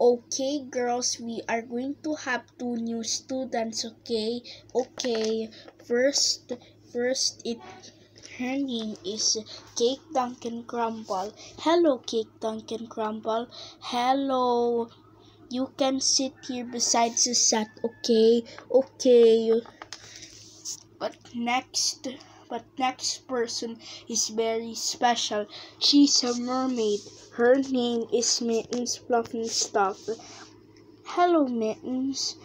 Okay, girls, we are going to have two new students, okay? Okay, first, first, it, her name is Cake Dunk 'n' Crumble. Hello, Cake Dunk 'n' Crumble. Hello. You can sit here beside Suzette, okay? Okay. But next, but next person is very special. She's a mermaid. Her name is Mittens Fluffy Stuff. Hello, Mittens.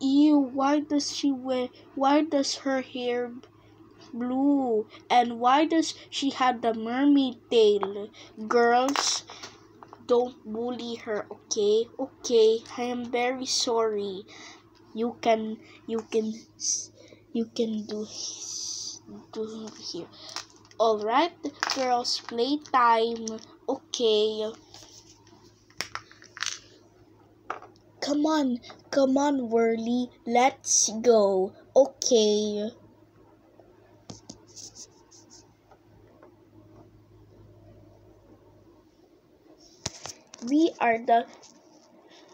Ew, why does she wear, why does her hair blue? And why does she have the mermaid tail? Girls, don't bully her, okay? Okay, I am very sorry. You can, you can, you can do, do here. Alright, girls, playtime. Okay. Come on, come on, Whirly. Let's go. Okay. We are the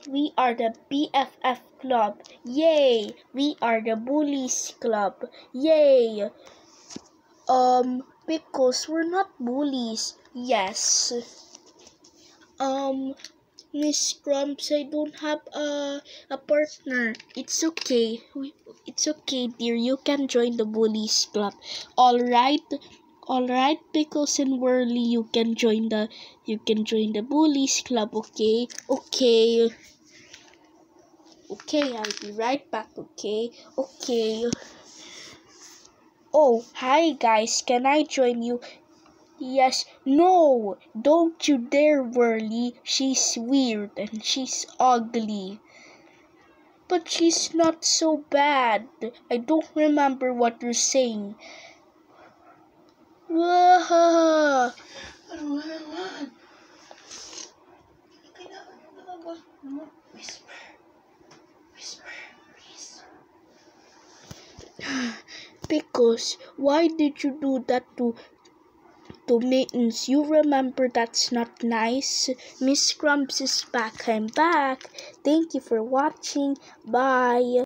we are the BFF club. Yay! We are the bullies club. Yay! Um, because we're not bullies. Yes. Um, Miss Grumps, I don't have a a partner. It's okay. It's okay, dear. You can join the bullies club. All right. All right, Pickles and Whirly, you can join the you can join the bullies club. Okay. Okay. Okay, I'll be right back. Okay. Okay. Oh, hi guys. Can I join you? Yes. No. Don't you dare, Whirly. She's weird and she's ugly. But she's not so bad. I don't remember what you're saying. Wah! Ano na naman? Ano kailangan mo nagawa mo? Whisper. Whisper. Whisper. Because why did you do that to to mittens? You remember that's not nice. Miss Grumps is back. I'm back. Thank you for watching. Bye.